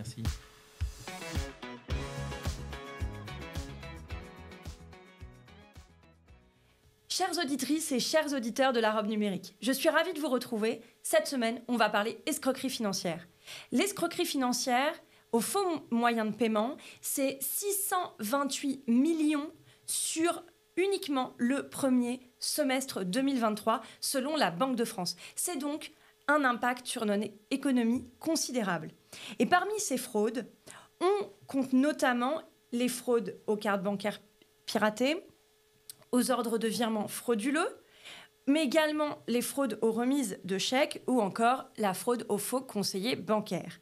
Merci. Chères auditrices et chers auditeurs de la robe numérique, je suis ravie de vous retrouver. Cette semaine, on va parler escroquerie financière. L'escroquerie financière, au faux moyen de paiement, c'est 628 millions sur uniquement le premier semestre 2023 selon la Banque de France. C'est donc un impact sur notre économie considérable. Et parmi ces fraudes, on compte notamment les fraudes aux cartes bancaires piratées, aux ordres de virement frauduleux, mais également les fraudes aux remises de chèques ou encore la fraude aux faux conseillers bancaires.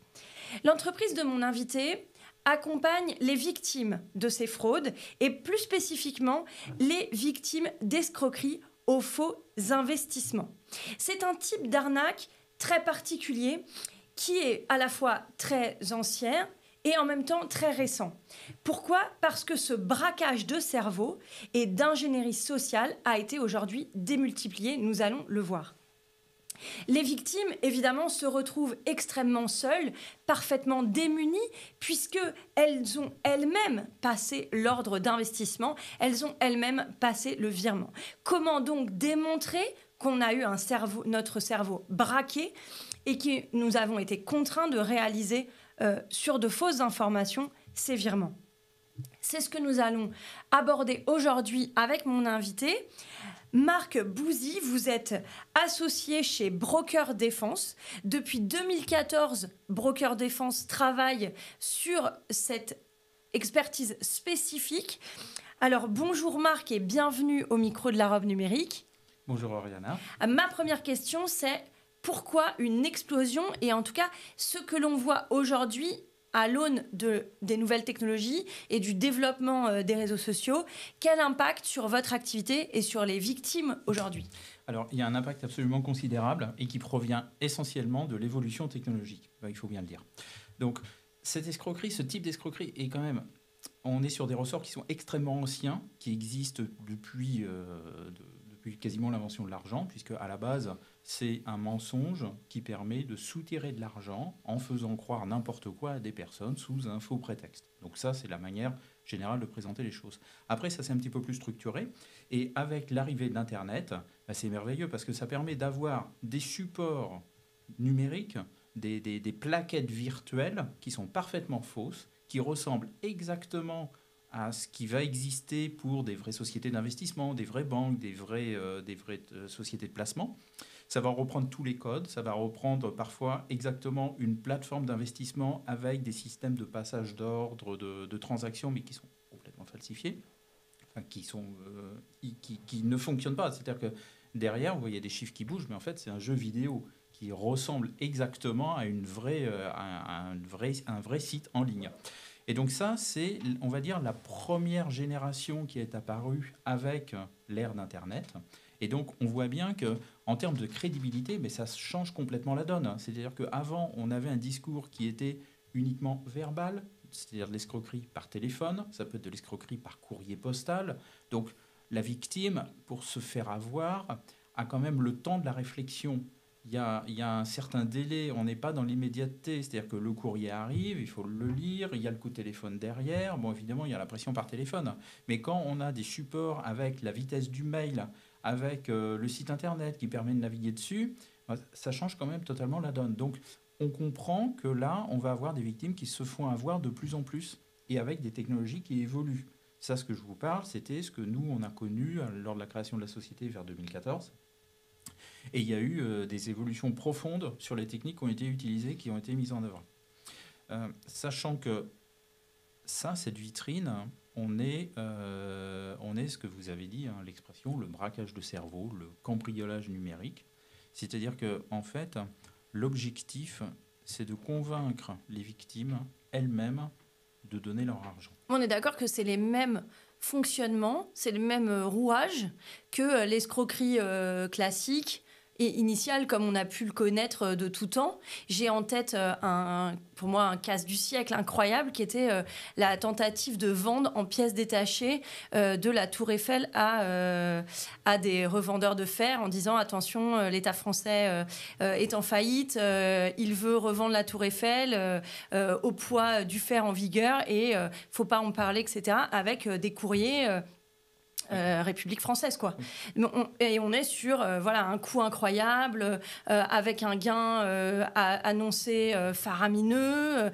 L'entreprise de mon invité accompagne les victimes de ces fraudes et plus spécifiquement les victimes d'escroqueries aux faux investissements. C'est un type d'arnaque très particulier qui est à la fois très ancien et en même temps très récent. Pourquoi? Parce que ce braquage de cerveau et d'ingénierie sociale a été aujourd'hui démultiplié, nous allons le voir. Les victimes, évidemment, se retrouvent extrêmement seules, parfaitement démunies, puisque elles ont elles-mêmes passé l'ordre d'investissement, elles ont elles-mêmes passé le virement. Comment donc démontrer qu'on a eu un cerveau, notre cerveau braqué et que nous avons été contraints de réaliser euh, sur de fausses informations ces virements C'est ce que nous allons aborder aujourd'hui avec mon invité. Marc Bouzy, vous êtes associé chez Broker Défense. Depuis 2014, Broker Défense travaille sur cette expertise spécifique. Alors bonjour Marc et bienvenue au micro de la robe numérique. Bonjour Oriana. Ma première question c'est pourquoi une explosion et en tout cas ce que l'on voit aujourd'hui à l'aune de, des nouvelles technologies et du développement euh, des réseaux sociaux, quel impact sur votre activité et sur les victimes aujourd'hui? Alors, il y a un impact absolument considérable et qui provient essentiellement de l'évolution technologique, il faut bien le dire. Donc, cette escroquerie, ce type d'escroquerie est quand même... On est sur des ressorts qui sont extrêmement anciens, qui existent depuis, euh, depuis quasiment l'invention de l'argent, puisque à la base, c'est un mensonge qui permet de soutirer de l'argent en faisant croire n'importe quoi à des personnes sous un faux prétexte. Donc ça, c'est la manière générale de présenter les choses. Après, ça c'est un petit peu plus structuré. Et avec l'arrivée d'Internet, bah, c'est merveilleux parce que ça permet d'avoir des supports numériques, des, des, plaquettes virtuelles qui sont parfaitement fausses, qui ressemblent exactement à ce qui va exister pour des vraies sociétés d'investissement, des vraies banques, des vraies, euh, euh, sociétés de placement. Ça va reprendre tous les codes, ça va reprendre parfois exactement une plateforme d'investissement avec des systèmes de passage d'ordre, de, transactions, mais qui sont complètement falsifiés, euh, qui, ne fonctionnent pas. C'est-à-dire que derrière, vous voyez des chiffres qui bougent, mais en fait, c'est un jeu vidéo qui ressemble exactement à, une vraie, un, vrai, un vrai site en ligne. Et donc ça, c'est, on va dire, la première génération qui est apparue avec l'ère d'Internet. Et donc, on voit bien que en termes de crédibilité, mais ça change complètement la donne. C'est-à-dire qu'avant, on avait un discours qui était uniquement verbal, c'est-à-dire de l'escroquerie par téléphone, ça peut être de l'escroquerie par courrier postal. Donc, la victime, pour se faire avoir, a quand même le temps de la réflexion. Il y a, un certain délai, on n'est pas dans l'immédiateté, c'est-à-dire que le courrier arrive, il faut le lire, il y a le coup de téléphone derrière, bon évidemment il y a la pression par téléphone, mais quand on a des supports avec la vitesse du mail, avec euh, le site internet qui permet de naviguer dessus, bah, ça change quand même totalement la donne. Donc on comprend que là, on va avoir des victimes qui se font avoir de plus en plus et avec des technologies qui évoluent. Ça, ce que je vous parle, c'était ce que nous, on a connu euh, lors de la création de la société vers 2014. Et il y a eu euh, des évolutions profondes sur les techniques qui ont été utilisées, qui ont été mises en œuvre. sachant que ça, cette vitrine, on est, euh, on est ce que vous avez dit, hein, l'expression, le braquage de cerveau, le cambriolage numérique. C'est-à-dire que, en fait, l'objectif, c'est de convaincre les victimes elles-mêmes de donner leur argent. On est d'accord que c'est les mêmes fonctionnements, c'est le même rouage que l'escroquerie euh, classique initial comme on a pu le connaître de tout temps. J'ai en tête un, pour moi un casse du siècle incroyable qui était la tentative de vendre en pièces détachées de la Tour Eiffel à, à des revendeurs de fer en disant attention, l'État français est en faillite, il veut revendre la Tour Eiffel au poids du fer en vigueur et faut pas en parler, etc. Avec des courriers euh, République française, quoi. et on est sur euh, voilà un coût incroyable, euh, avec un gain annoncé faramineux,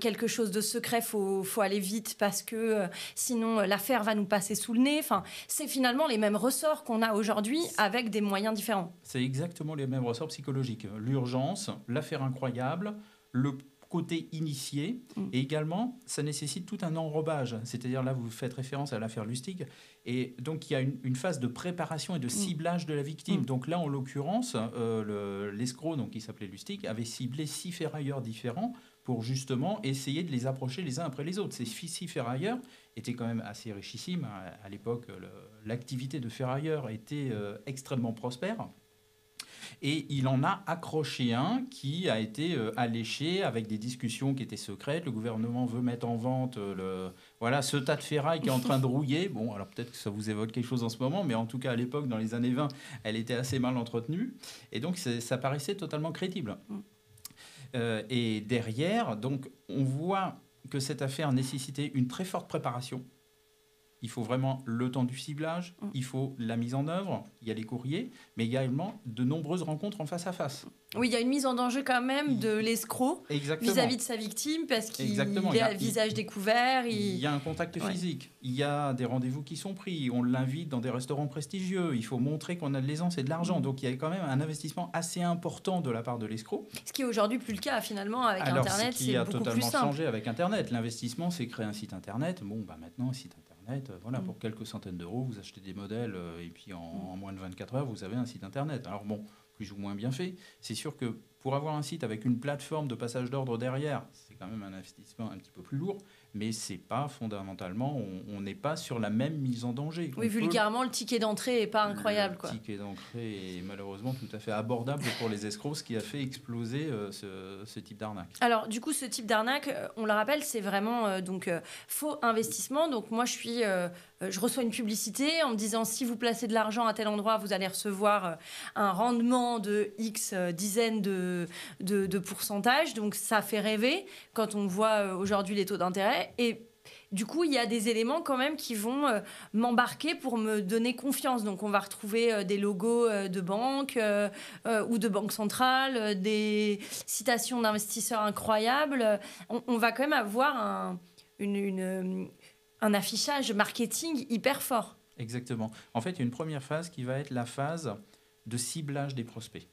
quelque chose de secret, faut faut aller vite parce que sinon l'affaire va nous passer sous le nez. Enfin, c'est finalement les mêmes ressorts qu'on a aujourd'hui avec des moyens différents. C'est exactement les mêmes ressorts psychologiques. L'urgence, l'affaire incroyable, le côté initié. Mm. Et également, ça nécessite tout un enrobage. C'est-à-dire, là, vous faites référence à l'affaire Lustig. Et donc, il y a une, phase de préparation et de mm. ciblage de la victime. Mm. Donc là, en l'occurrence, euh, l'escroc, donc qui s'appelait Lustig, avait ciblé six ferrailleurs différents pour justement essayer de les approcher les uns après les autres. Ces six ferrailleurs étaient quand même assez richissimes. À, l'époque, l'activité de ferrailleurs était euh, extrêmement prospère. Et il en a accroché un qui a été euh, alléché avec des discussions qui étaient secrètes. Le gouvernement veut mettre en vente euh, le, voilà, ce tas de ferraille qui est en train de rouiller. Bon, alors peut-être que ça vous évoque quelque chose en ce moment, mais en tout cas à l'époque, dans les années 20, elle était assez mal entretenue. Et donc ça paraissait totalement crédible. Mm. Euh, et derrière, donc, on voit que cette affaire nécessitait une très forte préparation il faut vraiment le temps du ciblage, mm. il faut la mise en œuvre, il y a les courriers, mais également de nombreuses rencontres en face à face. Oui, il y a une mise en danger quand même de l'escroc vis-à-vis de sa victime parce qu'il est à visage découvert. Il... y a un contact physique, il y a des rendez-vous qui sont pris, on l'invite dans des restaurants prestigieux, il faut montrer qu'on a de l'aisance et de l'argent. Mm. Donc il y a quand même un investissement assez important de la part de l'escroc. Ce qui est aujourd'hui plus le cas finalement avec Internet, plus simple. Ce qui a totalement changé avec Internet. L'investissement, c'est créer un site Internet. Bon, bah maintenant, un site Internet euh, voilà, mm. pour quelques centaines d'euros, vous achetez des modèles euh, et puis en, moins de 24 heures, vous avez un site internet. Alors bon, plus ou moins bien fait. C'est sûr que pour avoir un site avec une plateforme de passage d'ordre derrière, c'est quand même un investissement un petit peu plus lourd mais c'est pas fondamentalement, on n'est pas sur la même mise en danger. Oui, vulgairement, le ticket d'entrée est pas incroyable. Le ticket d'entrée est malheureusement tout à fait abordable pour les escrocs, ce qui a fait exploser euh, ce, type d'arnaque. Alors, du coup, ce type d'arnaque, euh, on le rappelle, c'est vraiment euh, donc faux investissement. Donc, moi, je suis, je reçois une publicité en me disant si vous placez de l'argent à tel endroit, vous allez recevoir un rendement de X dizaines de, de, de pourcentage. Donc, ça fait rêver quand on voit aujourd'hui les taux d'intérêt. Et du coup, il y a des éléments quand même qui vont euh, m'embarquer pour me donner confiance. Donc, on va retrouver euh, des logos euh, de banques ou de banques centrales, des citations d'investisseurs incroyables. On, va quand même avoir un, un affichage marketing hyper fort. Exactement. En fait, il y a une première phase qui va être la phase de ciblage des prospects.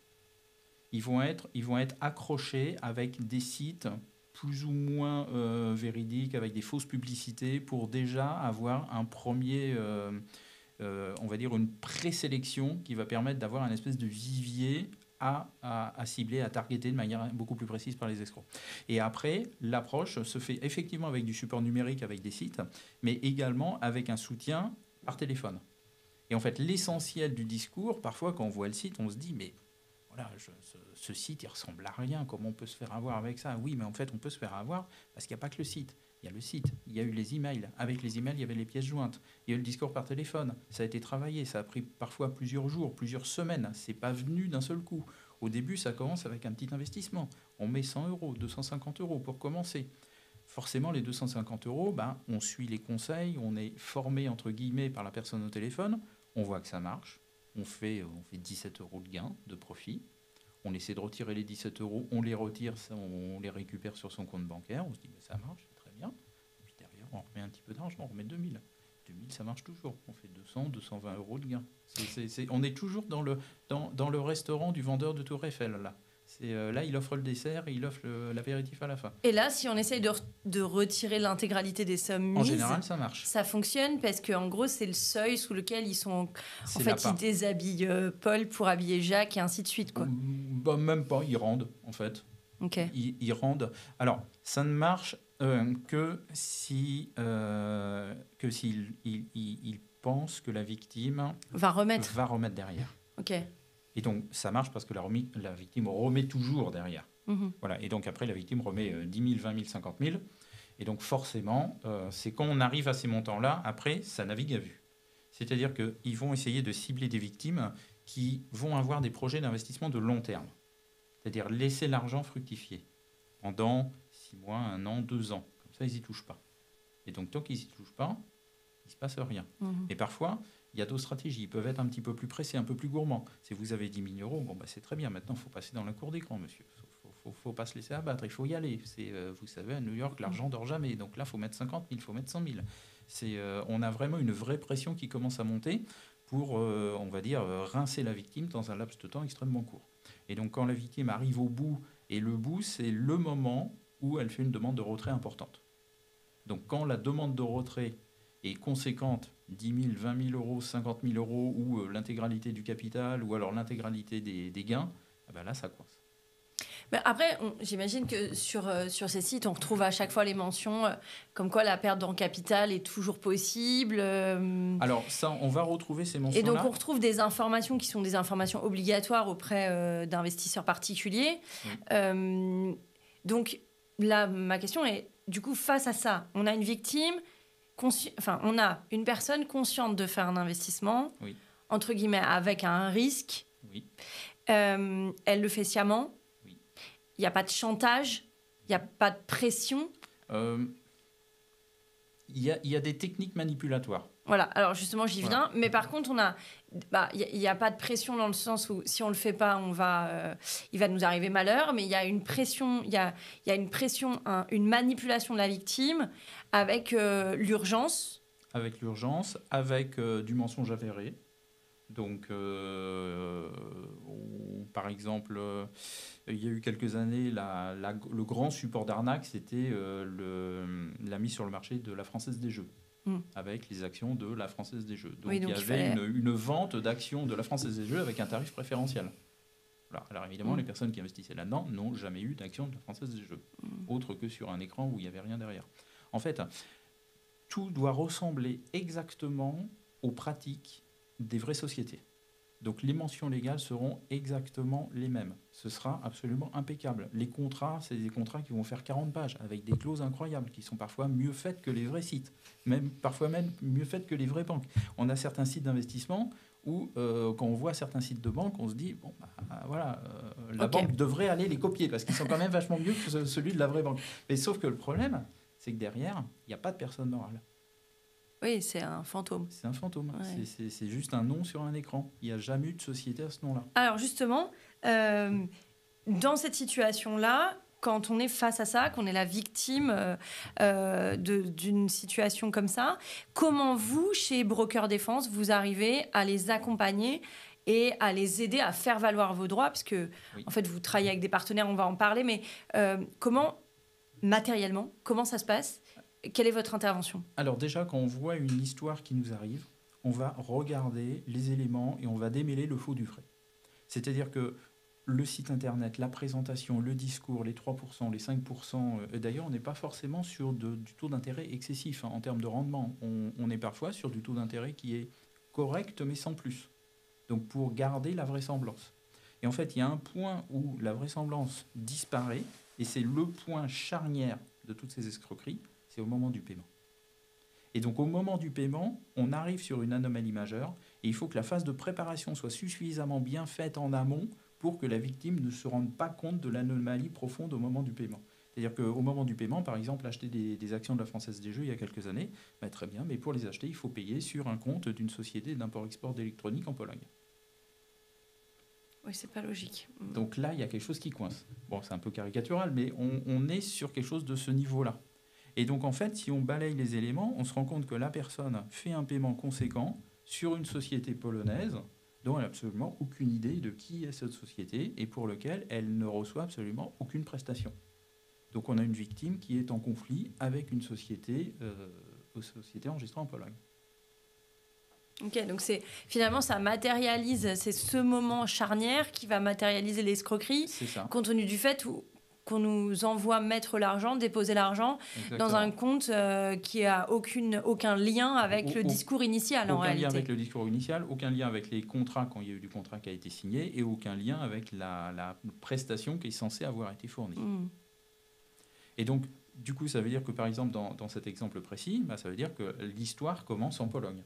Ils vont être, ils vont être accrochés avec des sites plus ou moins euh, véridiques, avec des fausses publicités, pour déjà avoir un premier, euh, euh, on va dire, une présélection qui va permettre d'avoir un espèce de vivier à, cibler, à targeter de manière beaucoup plus précise par les escrocs. Et après, l'approche se fait effectivement avec du support numérique, avec des sites, mais également avec un soutien par téléphone. Et en fait, l'essentiel du discours, parfois quand on voit le site, on se dit, mais voilà, ce site, il ressemble à rien. Comment on peut se faire avoir avec ça? Oui, mais en fait, on peut se faire avoir parce qu'il n'y a pas que le site. Il y a le site, il y a eu les emails. Avec les emails, il y avait les pièces jointes. Il y a eu le discours par téléphone. Ça a été travaillé. Ça a pris parfois plusieurs jours, plusieurs semaines. C'est pas venu d'un seul coup. Au début, ça commence avec un petit investissement. On met 100 euros, 250 euros pour commencer. Forcément, les 250 euros, ben, on suit les conseils, on est formé entre guillemets par la personne au téléphone, on voit que ça marche, on fait, on fait 17 euros de gain, de profit, on essaie de retirer les 17 euros, on les retire, on les récupère sur son compte bancaire, on se dit mais ça marche, très bien. Et puis derrière, on remet un petit peu d'argent, on remet 2000. 2000, ça marche toujours. On fait 200, 220 euros de gain. on est toujours dans le, dans, dans le restaurant du vendeur de Tour Eiffel, là. Euh, là, il offre le dessert et il offre l'apéritif à la fin. Et là, si on essaye de, de retirer l'intégralité des sommes mises, en général, ça marche. Ça fonctionne parce qu'en gros, c'est le seuil sous lequel ils sont. En fait, ils déshabillent euh, Paul pour habiller Jacques et ainsi de suite, quoi. Bah, même pas, ils rendent en fait. Ils, rendent. Alors, ça ne marche euh, que si que s'il il, il, pense que la victime va remettre va remettre derrière. Ok. Et donc, ça marche parce que la, la victime remet toujours derrière. Mhm. Voilà. Et donc, après, la victime remet 10 000, 20 000, 50 000. Et donc, forcément, euh, c'est quand on arrive à ces montants-là, après, ça navigue à vue. C'est-à-dire qu'ils vont essayer de cibler des victimes qui vont avoir des projets d'investissement de long terme. C'est-à-dire laisser l'argent fructifier pendant 6 mois, 1 an, 2 ans. Comme ça, ils n'y touchent pas. Et donc, tant qu'ils n'y touchent pas, il ne se passe rien. Mhm. Et parfois, il y a d'autres stratégies. Ils peuvent être un petit peu plus pressés, un peu plus gourmands. Si vous avez 10 000 euros, bon, bah, c'est très bien. Maintenant, il faut passer dans la cour d'écran, monsieur. Il ne faut, pas se laisser abattre. Il faut y aller. C'est, euh, vous savez, à New York, l'argent dort jamais. Donc là, il faut mettre 50 000, il faut mettre 100 000. C'est, euh, on a vraiment une vraie pression qui commence à monter pour, euh, on va dire, rincer la victime dans un laps de temps extrêmement court. Et donc, quand la victime arrive au bout, et le bout, c'est le moment où elle fait une demande de retrait importante. Donc, quand la demande de retrait est conséquente, 10 000, 20 000 euros, 50 000 euros, ou euh, l'intégralité du capital, ou alors l'intégralité des, gains, ah ben là, ça coince. Mais après, j'imagine que sur, euh, sur ces sites, on retrouve à chaque fois les mentions euh, comme quoi la perte en capital est toujours possible. Alors ça, on va retrouver ces mentions-là. Et donc on retrouve des informations qui sont des informations obligatoires auprès d'investisseurs particuliers. donc là, ma question est, du coup, face à ça, on a une victime enfin, on a une personne consciente de faire un investissement, entre guillemets, avec un risque. Euh, elle le fait sciemment. Il n'y a pas de chantage, il n'y a pas de pression. Euh, il y, a, des techniques manipulatoires. Voilà, alors justement, j'y viens. Mais par contre, on a, bah, il n'y a, pas de pression dans le sens où si on le fait pas, on va, euh, il va nous arriver malheur. Mais il y a une pression, il y a, y a une pression, une manipulation de la victime avec euh, l'urgence. Avec l'urgence, avec du mensonge avéré. Donc, par exemple, il y a eu quelques années, la, le grand support d'arnaque, c'était la mise sur le marché de la Française des Jeux. Mm. avec les actions de la Française des Jeux. Donc, il y avait une, vente d'actions de la Française des Jeux avec un tarif préférentiel. Alors évidemment, mm. les personnes qui investissaient là-dedans n'ont jamais eu d'action de la Française des Jeux, mm. autre que sur un écran où il n'y avait rien derrière. En fait, tout doit ressembler exactement aux pratiques des vraies sociétés. Donc les mentions légales seront exactement les mêmes. Ce sera absolument impeccable. Les contrats, c'est des contrats qui vont faire 40 pages avec des clauses incroyables qui sont parfois mieux faites que les vrais sites, même parfois même mieux faites que les vraies banques. On a certains sites d'investissement où euh, quand on voit certains sites de banque, on se dit bon bah, voilà, euh, la banque devrait aller les copier parce qu'ils sont quand même vachement mieux que celui de la vraie banque. Mais sauf que le problème, c'est que derrière, il n'y a pas de personne morale. Oui, c'est un fantôme. C'est un fantôme. C'est juste un nom sur un écran. Il n'y a jamais eu de société à ce nom-là. Alors justement, euh, dans cette situation-là, quand on est face à ça, qu'on est la victime euh, euh, d'une situation comme ça, comment vous, chez Broker Défense, vous arrivez à les accompagner et à les aider à faire valoir vos droits? Parce que, en fait, vous travaillez avec des partenaires, on va en parler, mais comment, matériellement, comment ça se passe? Quelle est votre intervention? Alors déjà, quand on voit une histoire qui nous arrive, on va regarder les éléments et on va démêler le faux du vrai. C'est-à-dire que le site internet, la présentation, le discours, les 3%, les 5%, euh, d'ailleurs, on n'est pas forcément sur du taux d'intérêt excessif hein, en termes de rendement. On, on, est parfois sur du taux d'intérêt qui est correct, mais sans plus. Donc pour garder la vraisemblance. Et en fait, il y a un point où la vraisemblance disparaît, et c'est le point charnière de toutes ces escroqueries, c'est au moment du paiement. Et donc au moment du paiement, on arrive sur une anomalie majeure et il faut que la phase de préparation soit suffisamment bien faite en amont pour que la victime ne se rende pas compte de l'anomalie profonde au moment du paiement. C'est-à-dire qu'au moment du paiement, par exemple, acheter des, actions de la Française des Jeux il y a quelques années, bah, très bien, mais pour les acheter, il faut payer sur un compte d'une société d'import-export d'électronique en Pologne. Oui, c'est pas logique. Donc là, il y a quelque chose qui coince. Bon, c'est un peu caricatural, mais on est sur quelque chose de ce niveau-là. Et donc, en fait, si on balaye les éléments, on se rend compte que la personne fait un paiement conséquent sur une société polonaise dont elle n'a absolument aucune idée de qui est cette société et pour lequel elle ne reçoit absolument aucune prestation. Donc, on a une victime qui est en conflit avec une société, euh, société enregistrée en Pologne. Ok, donc c'est finalement ça matérialise, c'est ce moment charnière qui va matérialiser l'escroquerie, compte tenu du fait où qu'on nous envoie mettre l'argent, déposer l'argent dans un compte euh, qui a aucune, aucun lien avec le discours initial en réalité. Aucun lien avec le discours initial, aucun lien avec les contrats quand il y a eu du contrat qui a été signé et aucun lien avec la, prestation qui est censée avoir été fournie. Hmm. Et donc, du coup, ça veut dire que par exemple, dans, dans cet exemple précis, bah, ça veut dire que l'histoire commence en Pologne.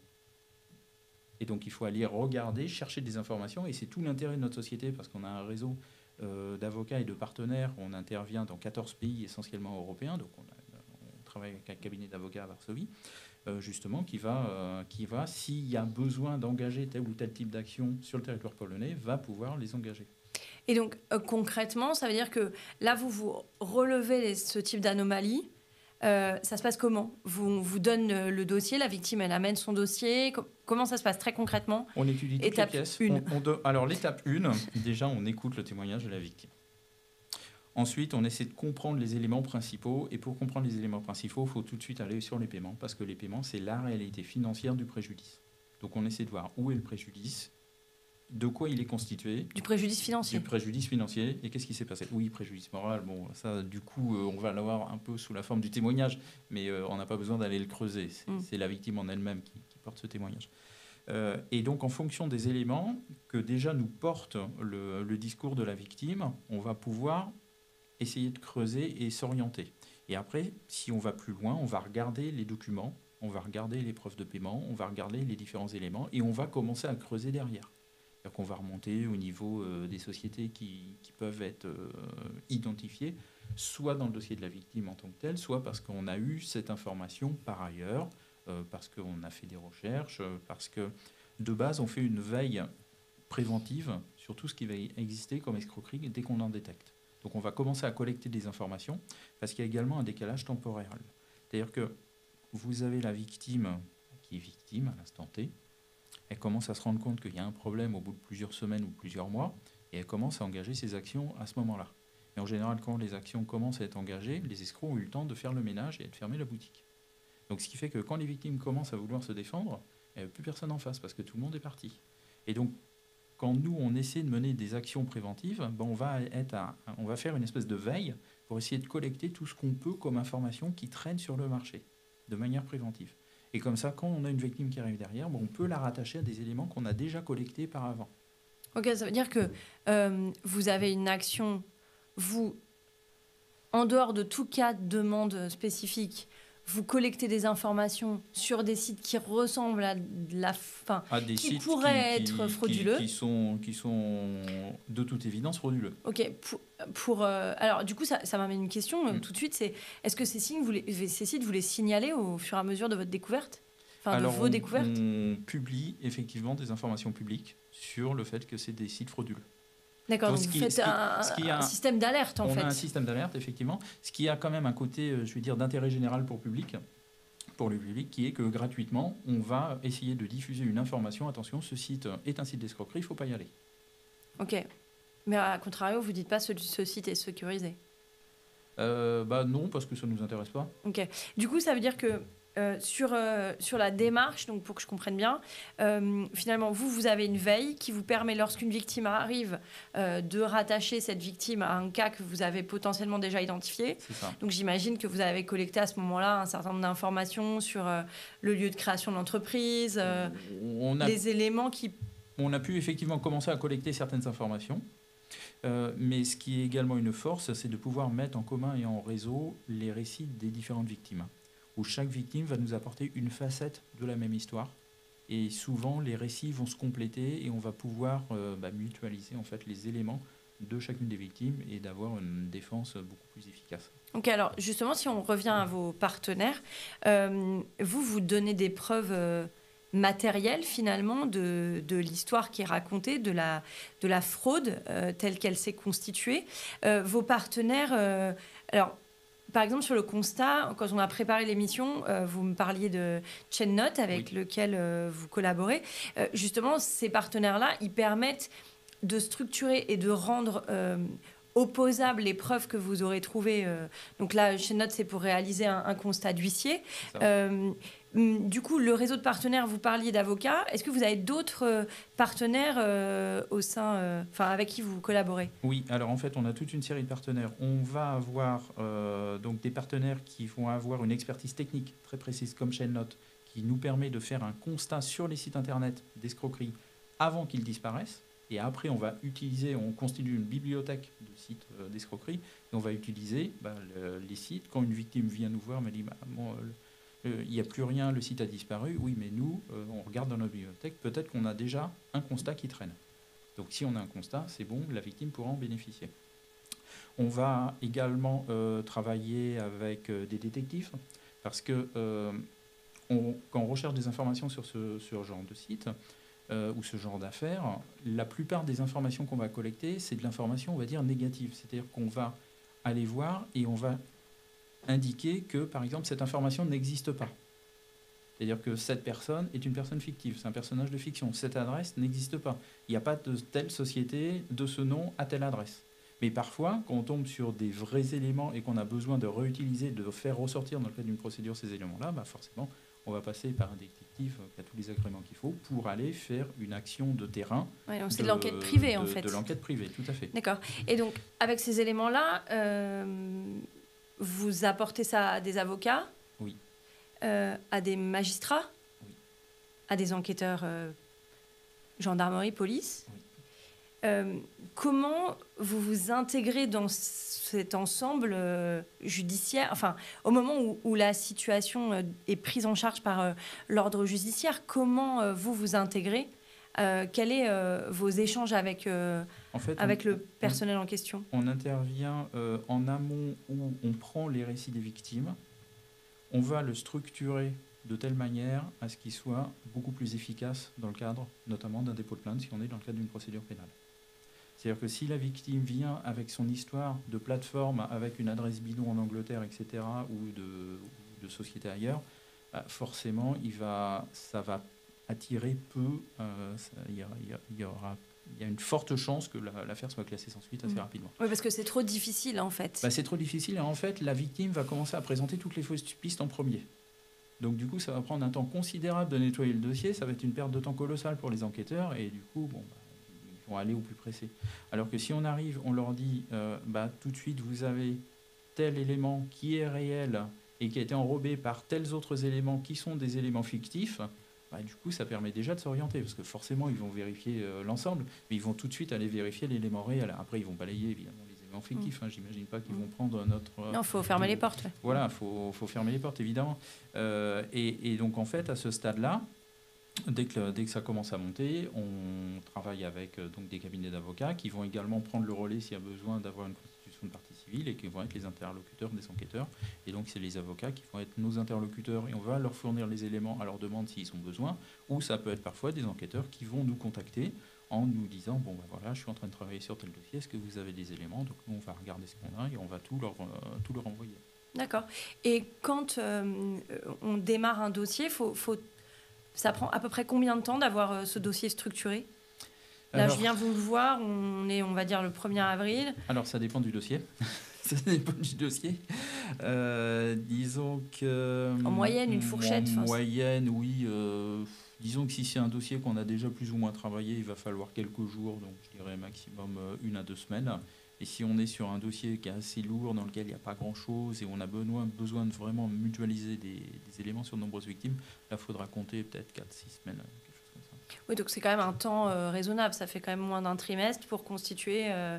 Et donc, il faut aller regarder, chercher des informations, et c'est tout l'intérêt de notre société parce qu'on a un réseau d'avocats et de partenaires. On intervient dans 14 pays essentiellement européens, donc on, travaille avec un cabinet d'avocats à Varsovie, euh, justement, qui va, euh, va s'il y a besoin d'engager tel ou tel type d'action sur le territoire polonais, va pouvoir les engager. Et donc, concrètement, ça veut dire que là, vous, vous relevez ce type d'anomalie euh, ça se passe comment? Vous, vous donne le dossier, la victime, elle amène son dossier. comment ça se passe très concrètement? On étudie toutes étape les pièces. Une. alors l'étape 1, déjà on écoute le témoignage de la victime. Ensuite, on essaie de comprendre les éléments principaux. Et pour comprendre les éléments principaux, il faut tout de suite aller sur les paiements, parce que les paiements, c'est la réalité financière du préjudice. Donc on essaie de voir où est le préjudice, de quoi il est constitué Du préjudice financier. Du préjudice financier. Et qu'est-ce qui s'est passé? Oui, préjudice moral. Bon, ça, du coup, euh, on va l'avoir un peu sous la forme du témoignage, mais euh, on n'a pas besoin d'aller le creuser. C'est mm. la victime en elle-même qui, porte ce témoignage. Euh, et donc, en fonction des éléments que déjà nous porte le, le, discours de la victime, on va pouvoir essayer de creuser et s'orienter. Et après, si on va plus loin, on va regarder les documents, on va regarder les preuves de paiement, on va regarder les différents éléments, et on va commencer à creuser derrière qu'on va remonter au niveau euh, des sociétés qui, peuvent être euh, identifiées, soit dans le dossier de la victime en tant que telle, soit parce qu'on a eu cette information par ailleurs, euh, parce qu'on a fait des recherches, parce que de base, on fait une veille préventive sur tout ce qui va exister comme escroquerie dès qu'on en détecte. Donc on va commencer à collecter des informations, parce qu'il y a également un décalage temporel. C'est-à-dire que vous avez la victime qui est victime à l'instant T, elle commence à se rendre compte qu'il y a un problème au bout de plusieurs semaines ou plusieurs mois, et elle commence à engager ses actions à ce moment-là. Et en général, quand les actions commencent à être engagées, les escrocs ont eu le temps de faire le ménage et de fermer la boutique. Donc ce qui fait que quand les victimes commencent à vouloir se défendre, il n'y a plus personne en face parce que tout le monde est parti. Et donc, quand nous, on essaie de mener des actions préventives, ben on, va être on va faire une espèce de veille pour essayer de collecter tout ce qu'on peut comme information qui traîne sur le marché, de manière préventive. Et comme ça, quand on a une victime qui arrive derrière, bon, on peut la rattacher à des éléments qu'on a déjà collectés par avant. Ok, ça veut dire que euh, vous avez une action, vous, en dehors de tout cas de demande spécifique, vous collectez des informations sur des sites qui ressemblent à la fin, qui pourraient être frauduleux, qui, sont qui sont de toute évidence frauduleux. Ok, pour, pour euh, alors du coup ça, ça m'amène une question euh, mm. tout de suite, c'est est-ce que ces signes, vous les, ces sites, vous les signalez au fur et à mesure de votre découverte, enfin de vos découvertes? On publie effectivement des informations publiques sur le fait que c'est des sites frauduleux. D'accord, donc, vous faites un, système d'alerte en fait. On a un système d'alerte, effectivement, ce qui a quand même un côté, euh, je vais dire, d'intérêt général pour le public, pour le public, qui est que gratuitement, on va essayer de diffuser une information. Attention, ce site est un site d'escroquerie, il ne faut pas y aller. Ok. Mais à contrario, vous ne dites pas ce, ce site est sécurisé? Euh, bah non, parce que ça ne nous intéresse pas. Ok. Du coup, ça veut dire que euh, sur, euh, sur la démarche, donc pour que je comprenne bien, euh, finalement, vous, vous avez une veille qui vous permet, lorsqu'une victime arrive, de rattacher cette victime à un cas que vous avez potentiellement déjà identifié. Donc j'imagine que vous avez collecté à ce moment-là un certain nombre d'informations sur le lieu de création de l'entreprise, les éléments qui... On a pu effectivement commencer à collecter certaines informations. mais ce qui est également une force, c'est de pouvoir mettre en commun et en réseau les récits des différentes victimes où chaque victime va nous apporter une facette de la même histoire. Et souvent, les récits vont se compléter et on va pouvoir euh, bah, mutualiser en fait les éléments de chacune des victimes et d'avoir une défense beaucoup plus efficace. Ok, alors justement, si on revient à vos partenaires, euh, vous, vous donnez des preuves euh, matérielles finalement de, l'histoire qui est racontée, de la fraude telle qu'elle s'est constituée. vos partenaires, alors par exemple, sur le constat, quand on a préparé l'émission, euh, vous me parliez de ChainNote avec lequel euh, vous collaborez. Euh, justement, ces partenaires-là, ils permettent de structurer et de rendre opposables les preuves que vous aurez trouvées. donc là, ChainNote, c'est pour réaliser un, constat d'huissier. Hum, du coup, le réseau de partenaires, vous parliez d'avocats. Est-ce que vous avez d'autres euh, partenaires euh, au sein, euh, avec qui vous collaborez? Oui, alors en fait, on a toute une série de partenaires. On va avoir donc des partenaires qui vont avoir une expertise technique très précise, comme ShareNote, qui nous permet de faire un constat sur les sites internet d'escroquerie avant qu'ils disparaissent. Et après, on va utiliser, on constitue une bibliothèque de sites d'escroquerie, et on va utiliser bah, les sites. Quand une victime vient nous voir, me dit bah, euh, il n'y a plus rien, le site a disparu. Oui, mais nous, euh, on regarde dans notre bibliothèque, peut-être qu'on a déjà un constat qui traîne. Donc si on a un constat, c'est bon, la victime pourra en bénéficier. On va également euh, travailler avec des détectives, parce que quand on recherche des informations sur ce, genre de site ou ce genre d'affaires, la plupart des informations qu'on va collecter, c'est de l'information, on va dire, négative. C'est-à-dire qu'on va aller voir et on va indiquer que, par exemple, cette information n'existe pas. C'est-à-dire que cette personne est une personne fictive, c'est un personnage de fiction. Cette adresse n'existe pas. Il n'y a pas de telle société de ce nom à telle adresse. Mais parfois, quand on tombe sur des vrais éléments et qu'on a besoin de réutiliser, de faire ressortir dans le cadre d'une procédure ces éléments-là, bah forcément, on va passer par un détective qui a tous les agréments qu'il faut pour aller faire une action de terrain. c'est de l'enquête privée, en fait. De l'enquête privée, tout à fait. D'accord. Et donc, avec ces éléments-là, euh, vous apportez ça à des avocats Oui. Euh, à des magistrats Oui. À des enquêteurs euh, gendarmerie, police oui. Euh, comment vous vous intégrez dans cet ensemble judiciaire Enfin, au moment où, où, la situation est prise en charge par l'ordre judiciaire, comment vous vous intégrez Quels sont vos échanges avec avec le personnel en question? On intervient euh, en amont où on prend les récits des victimes, on va le structurer de telle manière à ce qu'il soit beaucoup plus efficace dans le cadre notamment d'un dépôt de plainte si on est dans le cadre d'une procédure pénale. C'est-à-dire que si la victime vient avec son histoire de plateforme, avec une adresse bidon en Angleterre, etc., ou de, société ailleurs, bah, forcément, il va, ça va attirer peu, euh, il, y aura il y a une forte chance que l'affaire soit classée sans suite assez mm. rapidement. Oui, parce que c'est trop difficile en fait. Bah, c'est trop difficile et en fait, la victime va commencer à présenter toutes les fausses pistes en premier. Donc du coup, ça va prendre un temps considérable de nettoyer le dossier, ça va être une perte de temps colossale pour les enquêteurs et du coup, bon, bah, ils vont aller au plus pressé. Alors que si on arrive, on leur dit, euh, bah, tout de suite, vous avez tel élément qui est réel et qui a été enrobé par tels autres éléments qui sont des éléments fictifs, bah, du coup, ça permet déjà de s'orienter, parce que forcément, ils vont vérifier euh, l'ensemble, mais ils vont tout de suite aller vérifier l'élément réel. Après, ils vont balayer, évidemment, les éléments fictifs. Mm. Hein. J'imagine pas qu'ils vont prendre notre... Euh, non, il faut fermer les portes. Voilà, il faut, faut, fermer les portes, évidemment. Euh, et, et, donc, en fait, à ce stade-là, dès que, dès que ça commence à monter, on travaille avec donc, des cabinets d'avocats qui vont également prendre le relais s'il y a besoin d'avoir une constitution de partie et qui vont être les interlocuteurs des enquêteurs. Et donc, c'est les avocats qui vont être nos interlocuteurs. Et on va leur fournir les éléments à leur demande s'ils ont besoin. Ou ça peut être parfois des enquêteurs qui vont nous contacter en nous disant bon ben voilà je suis en train de travailler sur tel dossier. Est-ce que vous avez des éléments? Donc nous on va regarder ce qu'on a et on va tout leur euh, tout leur envoyer. D'accord. Et quand euh, on démarre un dossier faut, ça prend à peu près combien de temps d'avoir euh, ce dossier structuré? Là, je viens vous le voir, on est, on va dire, le 1er avril. Alors, ça dépend du dossier. ça dépend du dossier. Euh, disons que. En moyenne, une fourchette En moyenne, oui. Euh, disons que si c'est un dossier qu'on a déjà plus ou moins travaillé, il va falloir quelques jours, donc je dirais maximum euh, une à deux semaines. Et si on est sur un dossier qui est assez lourd, dans lequel il n'y a pas grand-chose, et on a besoin, besoin de vraiment mutualiser des, des éléments sur de nombreuses victimes, là, il faudra compter peut-être 4-6 semaines. Oui, donc c'est quand même un temps euh, raisonnable. Ça fait quand même moins d'un trimestre pour constituer euh,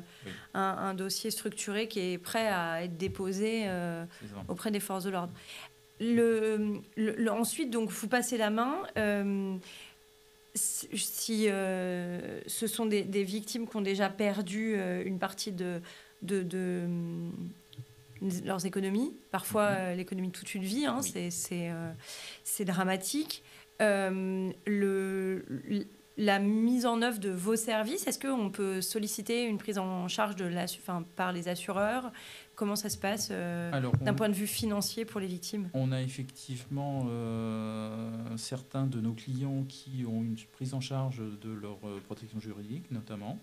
un, dossier structuré qui est prêt à être déposé euh, auprès des forces de l'ordre. Le, ensuite, donc, vous passez la main. si ce sont des, victimes qui ont déjà perdu une partie de, de, leurs économies, parfois mhm. l'économie de toute une vie, hein, c'est dramatique. Euh, le, la mise en œuvre de vos services, est-ce qu'on peut solliciter une prise en charge de la, enfin, par les assureurs? Comment ça se passe euh, d'un point de vue financier pour les victimes? On a effectivement euh, certains de nos clients qui ont une prise en charge de leur protection juridique, notamment.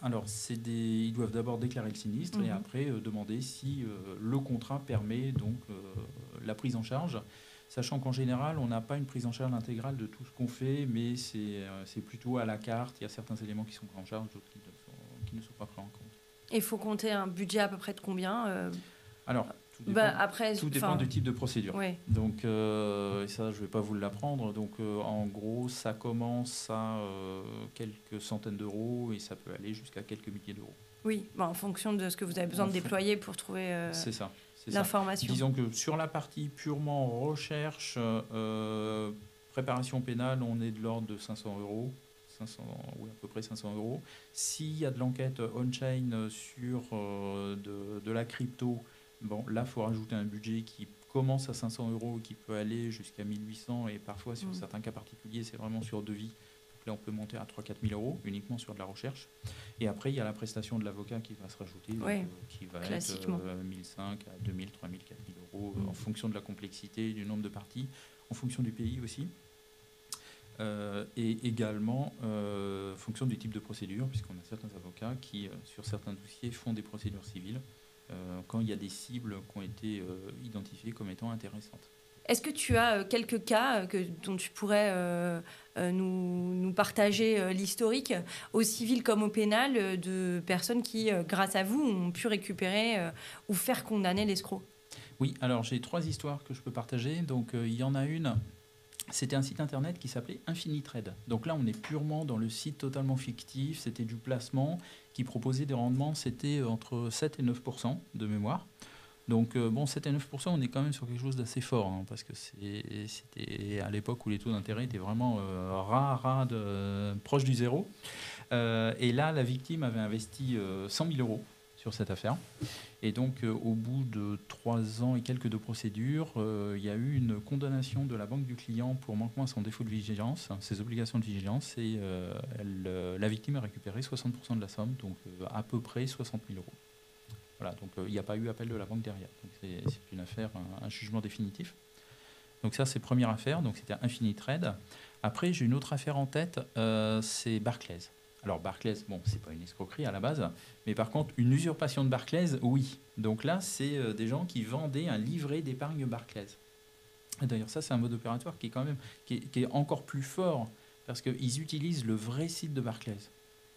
Alors, des, ils doivent d'abord déclarer le sinistre et mhm. après demander si le contrat permet donc la prise en charge sachant qu'en général, on n'a pas une prise en charge intégrale de tout ce qu'on fait, mais c'est plutôt à la carte. Il y a certains éléments qui sont pris en charge, d'autres qui, qui, ne sont pas pris en compte. Il faut compter un budget à peu près de combien Alors, tout dépend, bah, après, tout dépend du type de procédure. Donc, euh, ça, je ne vais pas vous l'apprendre. Donc, euh, en gros, ça commence à euh, quelques centaines d'euros et ça peut aller jusqu'à quelques milliers d'euros. Oui, bah, en fonction de ce que vous avez besoin de déployer pour trouver ça, l'information. Disons que sur la partie purement recherche, préparation pénale, on est de l'ordre de 500 euros. 500, oui, à peu près 500 euros. S'il y a de l'enquête on-chain sur de, de, la crypto, Bon, là, il faut rajouter un budget qui commence à 500 euros, qui peut aller jusqu'à 1800 et parfois, sur mm. certains cas particuliers, c'est vraiment sur devis. Là, on peut monter à 3-4 000 euros uniquement sur de la recherche. Et après, il y a la prestation de l'avocat qui va se rajouter, euh, qui va être euh, 1005 à 2000, 3000, 4000 euros euh, mm. en fonction de la complexité, du nombre de parties, en fonction du pays aussi. Euh, et également en fonction du type de procédure, puisqu'on a certains avocats qui, sur certains dossiers, font des procédures civiles. Euh, quand il y a des cibles qui ont été euh, identifiées comme étant intéressantes. Est-ce que tu as euh, quelques cas que, dont tu pourrais nous, nous, partager l'historique, au civil comme au pénal, de personnes qui, grâce à vous, ont pu récupérer ou faire condamner l'escroc? Oui, alors j'ai trois histoires que je peux partager. Donc il y en a une c'était un site internet qui s'appelait Infinitrade. Donc là, on est purement dans le site totalement fictif, c'était du placement qui proposait des rendements, c'était entre 7 et 9% de mémoire. Donc euh, bon, 7 et 9% on est quand même sur quelque chose d'assez fort, hein, parce que c'était à l'époque où les taux d'intérêt étaient vraiment euh, ras, de, proche du zéro. Euh, et là, la victime avait investi 100 000 euros sur cette affaire. Et donc, au bout de trois ans et quelques de procédure, euh, il y a eu une condamnation de la banque du client pour manquement à son défaut de vigilance, ses obligations de vigilance, et la victime a récupéré 60% de la somme, donc à peu près 60 000 euros. Donc il n'y a pas eu appel de la banque derrière. c'est une affaire, un, jugement définitif. Donc ça, c'est première affaire, donc c'était Infinitrade. Après, j'ai une autre affaire en tête, c'est Barclays. Alors Barclays, bon, c'est pas une escroquerie à la base, mais par contre, une usurpation de Barclays, oui. Donc là, c'est euh, des gens qui vendaient un livret d'épargne Barclays. D'ailleurs, ça, c'est un mode opératoire qui est, encore plus fort parce qu'ils utilisent le vrai site de Barclays.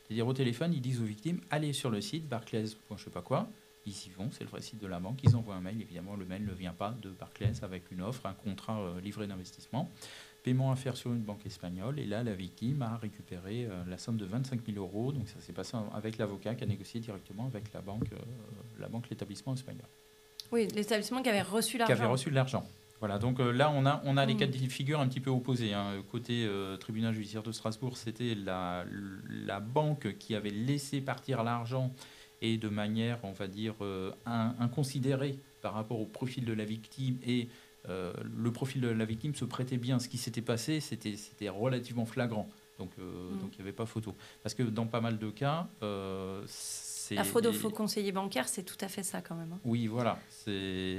C'est-à-dire au téléphone, ils disent aux victimes allez sur le site Barclays, je sais pas quoi. Ils y vont, c'est le vrai site de la banque. Ils envoient un mail. Évidemment, le mail ne vient pas de Barclays avec une offre, un contrat euh, livré d'investissement paiement à faire sur une banque espagnole. Et là, la victime a récupéré euh, la somme de 25 000 euros. Donc ça s'est passé avec l'avocat qui a négocié directement avec la banque, euh, la banque, l'établissement espagnol. Oui, l'établissement qui avait reçu l'argent. Qui avait reçu de l'argent. Voilà, donc euh, là, on a, on a les mm. cas de figure un petit peu opposés. Hein. Côté tribunal judiciaire de Strasbourg, c'était la, la banque qui avait laissé partir l'argent et de manière, on va dire, inconsidérée par rapport au profil de la victime et euh, le profil de la victime se prêtait bien. Ce qui s'était passé, c'était relativement flagrant. Donc, euh, mm. donc il n'y avait pas photo. Parce que dans pas mal de cas, euh, c'est. La fraude au faux conseiller bancaire, c'est tout à fait ça quand même. Hein. Oui, voilà.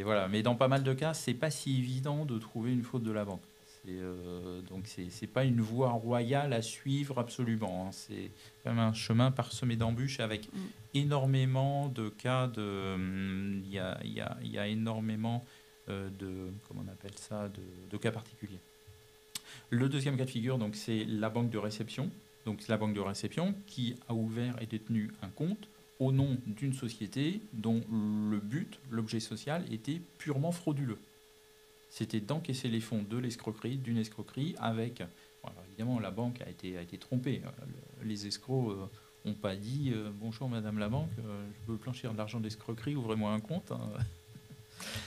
voilà. Mais dans pas mal de cas, c'est pas si évident de trouver une faute de la banque. Euh, donc c'est pas une voie royale à suivre absolument. Hein. C'est quand même un chemin parsemé d'embûches avec mm. énormément de cas de. Hum, il y a, y, a, y a énormément euh, de, comment on appelle ça, de, cas particuliers. Le deuxième cas de figure, donc, c'est la banque de réception. Donc, la banque de réception qui a ouvert et détenu un compte au nom d'une société dont le but, l'objet social, était purement frauduleux. C'était d'encaisser les fonds de l'escroquerie, d'une escroquerie, avec... évidemment, la banque a été, a été trompée. Les escrocs n'ont euh, pas dit Bonjour, madame la banque, euh, je veux plancher de l'argent d'escroquerie, ouvrez-moi un compte hein.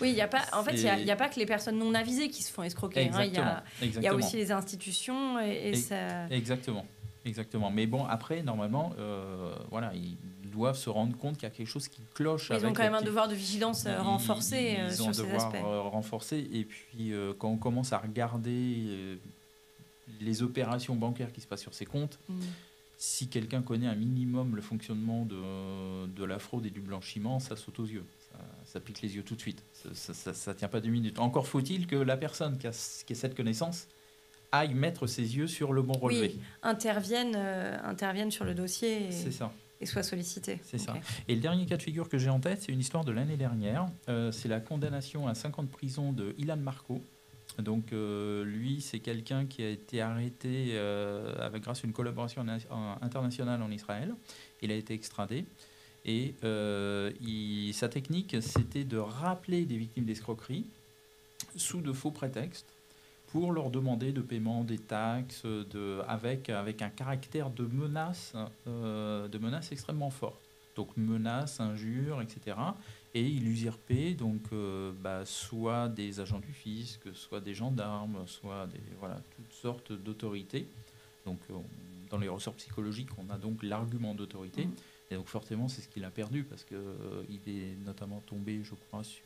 Oui, il y a pas. En fait, il n'y a, pas que les personnes non avisées qui se font escroquer. Hein. Il y, a aussi les institutions et, ça. Exactement, exactement. Mais bon, après, normalement, euh, voilà, ils doivent se rendre compte qu'il y a quelque chose qui cloche. Ils ont quand même un devoir de vigilance euh, renforcé ils, euh, sur ces aspects. renforcé. Et puis, quand on commence à regarder les opérations bancaires qui se passent sur ces comptes. Mm. si quelqu'un connaît un minimum le fonctionnement de, de, la fraude et du blanchiment, ça saute aux yeux ça pique les yeux tout de suite. Ça ne tient pas deux minutes. Encore faut-il que la personne qui a, qui cette connaissance aille mettre ses yeux sur le bon relevé. Oui, intervienne, euh, sur le dossier et, ça. Et soit sollicité. C'est ça. Et le dernier cas de figure que j'ai en tête, c'est une histoire de l'année dernière. Euh, c'est la condamnation à 5 ans de prison de Ilan Marco. Donc lui, c'est quelqu'un qui a été arrêté avec, grâce à une collaboration internationale en Israël. Il a été extradé. Et sa technique, c'était de rappeler des victimes d'escroquerie sous de faux prétextes pour leur demander de paiement des taxes de, avec, avec un caractère de menace, euh, de menace extrêmement fort. Donc menaces, injures, etc. Et il usurpait donc euh, bah, soit des agents du fisc, soit des gendarmes, soit des, voilà, toutes sortes d'autorités. Donc dans les ressorts psychologiques, on a donc l'argument d'autorité. Mmh. Et donc forcément, c'est ce qu'il a perdu parce qu'il euh, il est notamment tombé, je crois, sur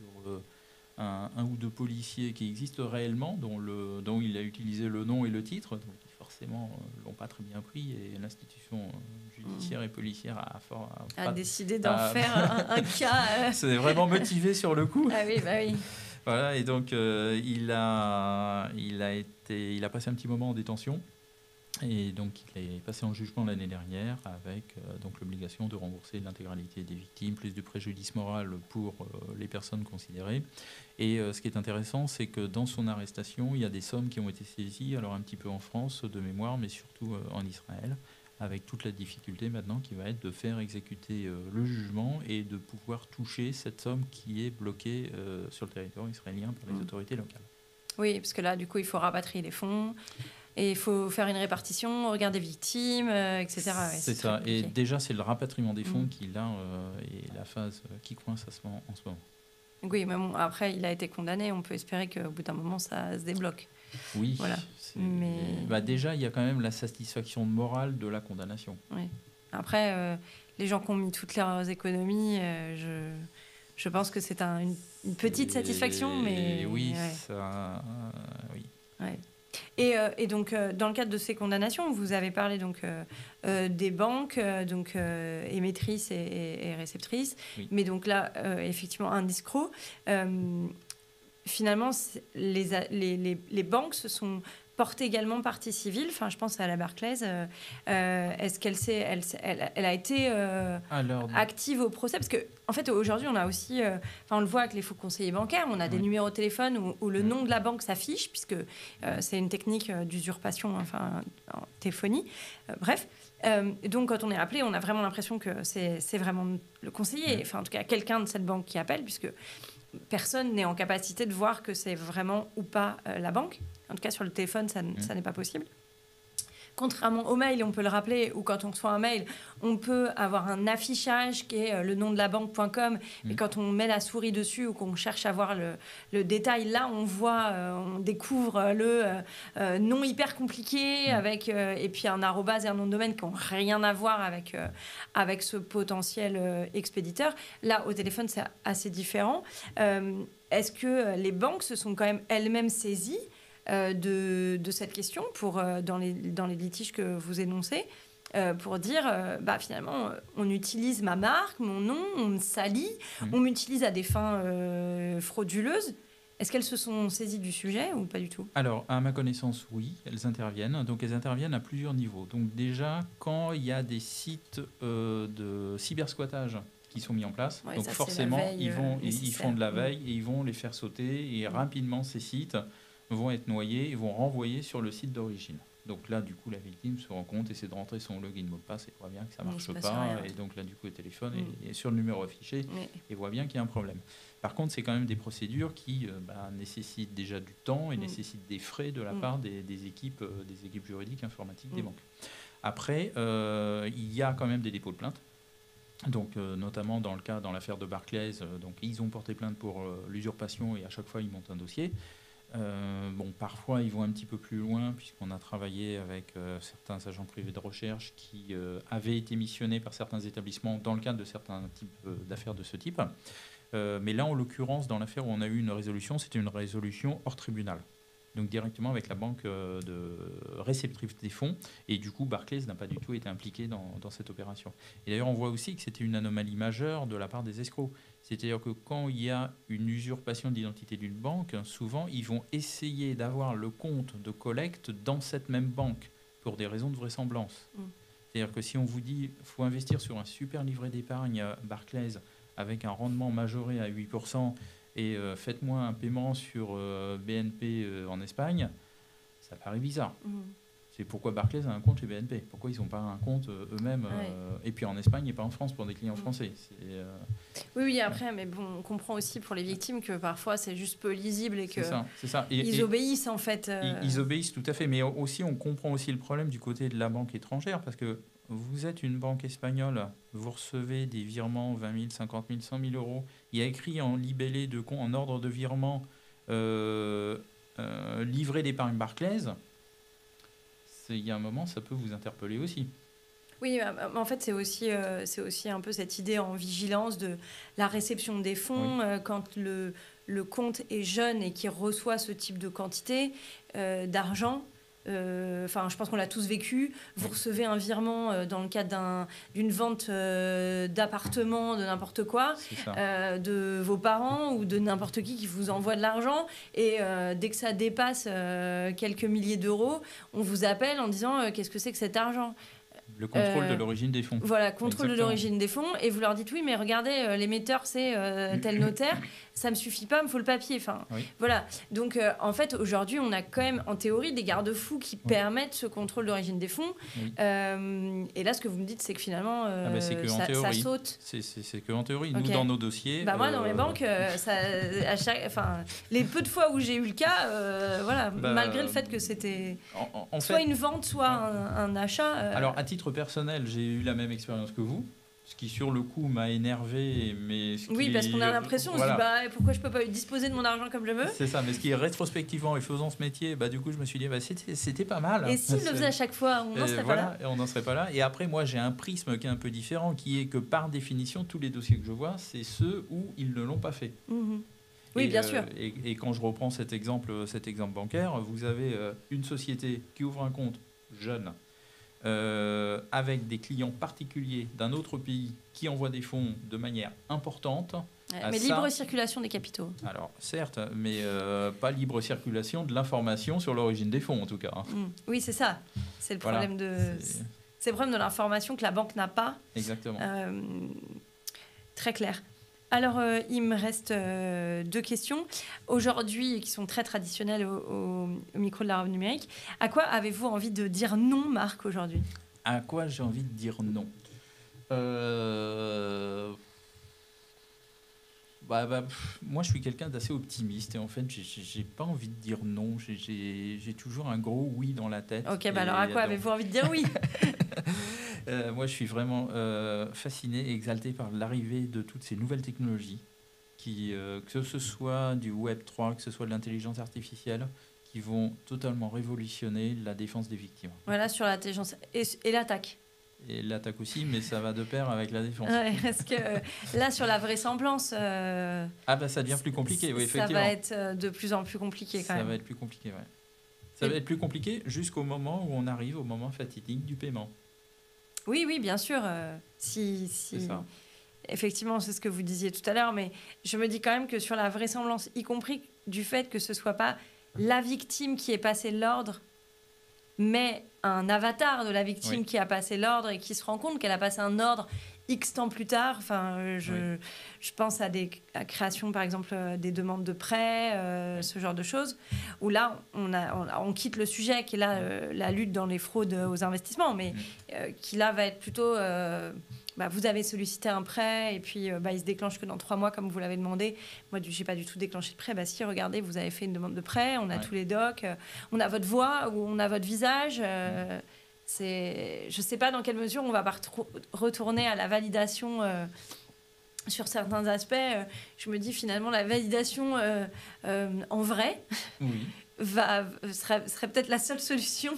un, ou deux policiers qui existent réellement, dont, le, dont il a utilisé le nom et le titre, donc forcément euh, l'ont pas très bien pris, et l'institution euh, judiciaire et policière a, a, décidé d'en faire un, cas. C'est euh. vraiment motivé sur le coup. Ah oui, bah oui. Voilà, et donc il, a, il, a été, il a passé un petit moment en détention. Et donc, il est passé en jugement l'année dernière avec euh, donc l'obligation de rembourser l'intégralité des victimes, plus du préjudice moral pour euh, les personnes considérées. Et euh, ce qui est intéressant, c'est que dans son arrestation, il y a des sommes qui ont été saisies, alors un petit peu en France de mémoire, mais surtout en Israël, avec toute la difficulté maintenant qui va être de faire exécuter le jugement et de pouvoir toucher cette somme qui est bloquée sur le territoire israélien par les mmh. autorités locales. Oui, parce que là, du coup, il faut rapatrier les fonds. Et il faut faire une répartition, regarder victimes, euh, etc. c'est ça. Et déjà, c'est le rapatriement des fonds mm. qui, là, euh, est la phase qui coince à ce moment, en ce moment. Oui, mais bon, après, il a été condamné. On peut espérer qu'au bout d'un moment, ça se débloque. Oui. Voilà. Mais... Bah, déjà, il y a quand même la satisfaction morale de la condamnation. Oui. Après, euh, les gens qui ont mis toutes leurs économies, je, je pense que c'est un, une, petite satisfaction, mais... Oui, ça... oui. Ouais. Et, euh, et, donc, euh, dans le cadre de ces condamnations, vous avez parlé donc euh, des banques, donc émettrices et, réceptrices, mais donc là, effectivement, un escroc. finalement, les, les, les, banques se sont porte également partie civile. Enfin, je pense à la Barclays. Euh, euh, est-ce qu'elle elle, elle, elle, a été euh, active au procès? Parce que, en fait, aujourd'hui, on a aussi, enfin, on le voit avec les faux conseillers bancaires, on a des numéros de téléphone où, le nom de la banque s'affiche, puisque c'est une technique d'usurpation, enfin, en téléphonie. bref. donc, quand on est appelé, on a vraiment l'impression que c'est vraiment le conseiller, enfin, en tout cas, quelqu'un de cette banque qui appelle, puisque personne n'est en capacité de voir que c'est vraiment ou pas la banque. En tout cas, sur le téléphone, ça, mm. n'est pas possible. Contrairement au mail, on peut le rappeler, ou quand on reçoit un mail, on peut avoir un affichage qui est euh, le nom de la banque.com, mais mm. quand on met la souris dessus ou qu'on cherche à voir le, détail, là, on voit, euh, on découvre le euh, nom hyper compliqué, mm. avec, et puis un arrobase et un nom de domaine qui n'ont rien à voir avec, avec ce potentiel expéditeur. Là, au téléphone, c'est assez différent. Est-ce que les banques se sont quand même elles-mêmes saisies de, de, cette question pour, euh, dans, les, dans les litiges que vous énoncez. Euh, pour dire, bah, finalement, on utilise ma marque, mon nom, on me salit, mmh. on m'utilise à des fins frauduleuses. Est-ce qu'elles se sont saisies du sujet ou pas du tout? Alors, à ma connaissance, oui, elles interviennent. Donc, elles interviennent à plusieurs niveaux. Donc, déjà, quand il y a des sites de cybersquattage qui sont mis en place, donc forcément, ils, vont, ils, font de la mmh. veille et ils vont les faire sauter. Et mmh. rapidement, ces sites vont être noyés et vont renvoyer sur le site d'origine. Donc là, du coup, la victime se rend compte, essaie de rentrer son login mot de passe et voit bien que ça ne marche pas. Et donc là, du coup, le téléphone est, mm. sur le numéro affiché et voit bien qu'il y a un problème. Par contre, c'est quand même des procédures qui euh, bah, nécessitent déjà du temps et mm. nécessitent des frais de la mm. part des, équipes, euh, des équipes juridiques informatiques des banques. Après, euh, il y a quand même des dépôts de plainte. Donc, notamment dans le cas, dans l'affaire de Barclays, donc ils ont porté plainte pour l'usurpation et à chaque fois ils montent un dossier. Euh, bon, parfois, ils vont un petit peu plus loin, puisqu'on a travaillé avec euh, certains agents privés de recherche qui euh, avaient été missionnés par certains établissements dans le cadre de certains types d'affaires de ce type. mais là, en l'occurrence, dans l'affaire où on a eu une résolution, c'était une résolution hors tribunal. Donc directement avec la banque de réceptrice des fonds. Et du coup, Barclays n'a pas du tout été impliqué dans, dans cette opération. Et d'ailleurs, on voit aussi que c'était une anomalie majeure de la part des escrocs. C'est-à-dire que quand il y a une usurpation d'identité d'une banque, souvent ils vont essayer d'avoir le compte de collecte dans cette même banque pour des raisons de vraisemblance. Mm. C'est-à-dire que si on vous dit faut investir sur un super livret d'épargne Barclays avec un rendement majoré à 8%, et euh, faites-moi un paiement sur euh, BNP euh, en Espagne, ça paraît bizarre. Mhm. C'est pourquoi Barclays a un compte chez BNP. Pourquoi ils n'ont pas un compte euh, eux-mêmes Ouais. euh, Et puis en Espagne et pas en France pour des clients Mhm. français. Euh, Oui, oui, après, mais bon, on comprend aussi pour les victimes que parfois c'est juste peu lisible et que c'est ça. C'est ça. Et- ils et- obéissent en fait. euh, Ils, ils obéissent tout à fait, mais aussi on comprend aussi le problème du côté de la banque étrangère parce que vous êtes une banque espagnole, vous recevez des virements 20 000, 50 000, 100 000 euros. Il y a écrit en libellé de compte, en ordre de virement, livret d'épargne Barclays. Il y a un moment, ça peut vous interpeller aussi. Oui, euh, euh, en fait, c'est aussi, euh, c'est aussi un peu cette idée en vigilance de la réception des fonds euh, quand le, le compte est jeune et qu'il reçoit ce type de quantité euh, d'argent. Euh, Enfin, je pense qu'on l'a tous vécu. Vous recevez un virement euh, dans le cadre d'un- d'une vente euh, d'appartement, de n'importe quoi. De vos parents ou de n'importe qui qui vous envoie de l'argent. Et dès que ça dépasse quelques milliers d'euros, on vous appelle en disant qu'est-ce que c'est que cet argent? Le contrôle euh, de l'origine des fonds. Voilà, contrôle de l'origine des fonds. Et vous leur dites oui, mais regardez, l'émetteur c'est euh, tel notaire, ça me suffit pas, il me faut le papier. Enfin, Oui. voilà. Donc euh, en fait, aujourd'hui, on a quand même en théorie des garde-fous qui permettent ce contrôle d'origine des fonds. Oui. Euh, et là, ce que vous me dites, c'est que finalement, euh, Ah bah, que ça, saute. C'est- que en théorie, nous dans nos dossiers. Bah moi dans mes banques, ça, à chaque, enfin les peu de fois où j'ai eu le cas, voilà, Bah, malgré le fait que c'était soit fait, une vente, soit un, un achat. Alors, à titre personnel, j'ai eu la même expérience que vous, ce qui sur le coup m'a énervé, mais ce oui, qui- parce qu'on a l'impression, on Voilà. se dit bah pourquoi je peux pas disposer de mon argent comme je veux C'est ça, mais ce qui est rétrospectivement et faisant ce métier, bah du coup je me suis dit bah c'était pas mal. Et s'il le faisait à chaque fois, on n'en serait voilà, pas là. et on n'en serait pas là. Et après, moi, j'ai un prisme qui est un peu différent, qui est que par définition, tous les dossiers que je vois, c'est ceux où ils ne l'ont pas fait. Mhm. Oui, Et, bien euh, sûr. Et, et quand je reprends cet exemple, cet exemple bancaire, vous avez euh, une société qui ouvre un compte jeune euh, avec des clients particuliers d'un autre pays qui envoient des fonds de manière importante. À mais ça- libre circulation des capitaux. Alors, certes, mais euh, pas libre circulation de l'information sur l'origine des fonds, en tout cas. Mhm. Oui, c'est ça. C'est le Voilà. problème de, C'est- c'est le problème de l'information que la banque n'a pas. Exactement. Euh, très clair. Alors, euh, il me reste euh, deux questions. Aujourd'hui, qui sont très traditionnelles au, au- au micro de la robe numérique, à quoi avez-vous envie de dire non, Marc, aujourd'hui? À quoi j'ai envie de dire non? Euh, bah, bah, pff, Moi, je suis quelqu'un d'assez optimiste et en fait, j'ai- pas envie de dire non. J'ai- toujours un gros oui dans la tête. Ok, bah alors à quoi avez-vous envie de dire oui? euh, Moi, je suis vraiment euh, fasciné et exalté par l'arrivée de toutes ces nouvelles technologies, qui, euh, que ce soit du Web 3, que ce soit de l'intelligence artificielle, qui vont totalement révolutionner la défense des victimes. Voilà, sur l'intelligence et, et l'attaque. Et l'attaque aussi, mais ça va de pair avec la défense. Ouais, parce que euh, là, sur la vraisemblance, euh, Ah bah ça devient plus compliqué, oui, ça effectivement. va être de plus en plus compliqué quand ça même. va être plus compliqué, ouais. Ça Et- va être plus compliqué jusqu'au moment où on arrive au moment fatidique du paiement. Oui, oui, bien sûr. euh, si, si... Ça. Effectivement, c'est ce que vous disiez tout à l'heure, mais je me dis quand même que sur la vraisemblance, y compris du fait que ce soit pas la victime qui ait passé l'ordre, mais un avatar de la victime Oui. qui a passé l'ordre et qui se rend compte qu'elle a passé un ordre X temps plus tard. Enfin, je, je pense à des à la création, par exemple, euh, des demandes de prêt, euh, ce genre de choses, où là, on, a, on, on quitte le sujet qui est là, euh, la lutte dans les fraudes aux investissements, mais euh, qui là va être plutôt... bah, vous avez sollicité un prêt et puis bah, il se déclenche que dans trois mois, comme vous l'avez demandé. Moi, je n'ai pas du tout déclenché de prêt. Bah, si, regardez, vous avez fait une demande de prêt, on a Ouais. tous les docs, on a votre voix ou on a votre visage. C'est, je ne sais pas dans quelle mesure on va pas retourner à la validation. euh, sur certains aspects, Euh, je me dis finalement la validation euh, en vrai Oui, va, serait, serait peut-être la seule solution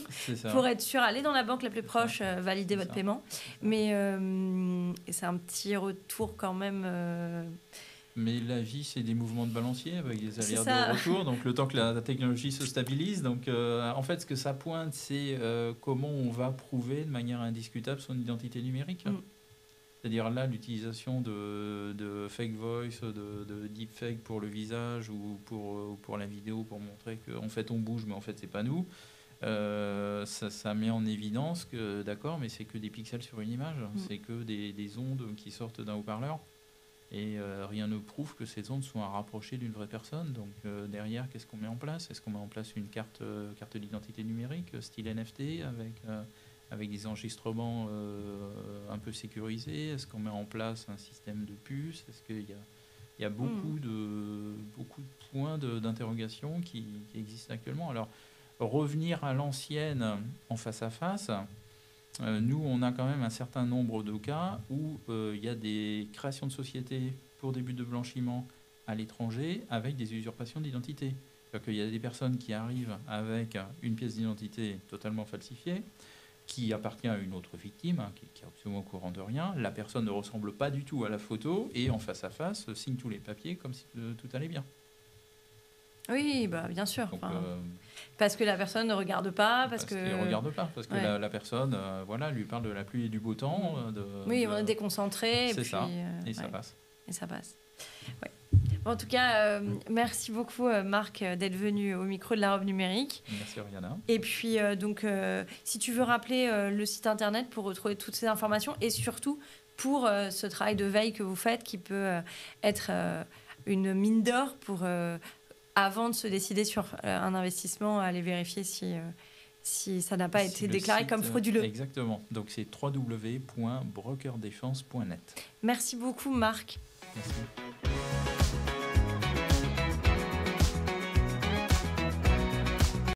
pour être sûr, allez dans la banque la plus proche, euh, valider votre ça. paiement. Mais euh, c'est un petit retour quand même. euh, Mais la vie, c'est des mouvements de balancier avec des ça. de retour. Donc le temps que la, la technologie se stabilise. Donc euh, en fait, ce que ça pointe, c'est euh, comment on va prouver de manière indiscutable son identité numérique. Mm. C'est-à-dire là, l'utilisation de, de fake voice, de, de deepfake pour le visage ou pour, ou pour la vidéo pour montrer qu'en fait on bouge, mais en fait c'est pas nous. Euh, ça, ça met en évidence que d'accord, mais c'est que des pixels sur une image, Mm. c'est que des, des ondes qui sortent d'un haut-parleur. Et rien ne prouve que ces zones soient rapprochées d'une vraie personne. Donc derrière, qu'est-ce qu'on met en place? Est-ce qu'on met en place une carte, carte d'identité numérique, style NFT, avec, avec des enregistrements un peu sécurisés? Est-ce qu'on met en place un système de puces? Est-ce qu'il y a il y a beaucoup, hmm. de, beaucoup de points d'interrogation qui, existent actuellement? Alors, revenir à l'ancienne en face à face, euh, nous, on a quand même un certain nombre de cas où euh, il y a des créations de sociétés pour des buts de blanchiment à l'étranger avec des usurpations d'identité. C'est-à-dire qu'il y a des personnes qui arrivent avec une pièce d'identité totalement falsifiée, qui appartient à une autre victime, hein, qui, est absolument au courant de rien. La personne ne ressemble pas du tout à la photo et en face à face signe tous les papiers comme si euh, tout allait bien. Oui, bah, bien sûr. Euh, parce que la personne ne regarde pas, parce, que... ne regarde pas, parce que la, personne, euh, voilà, lui parle de la pluie et du beau temps. De, oui, on est déconcentré. C'est ça, et ça passe. Et ça passe. Ouais. En tout cas, euh, merci beaucoup euh, Marc euh, d'être venu au micro de la robe numérique. Merci Oriana. Et puis donc, si tu veux rappeler le site internet pour retrouver toutes ces informations et surtout pour ce travail de veille que vous faites qui peut être une mine d'or pour avant de se décider sur un investissement, aller vérifier si si ça n'a pas été déclaré comme frauduleux. Exactement. Donc c'est www.brokerdéfense.net. Merci beaucoup Marc. Merci.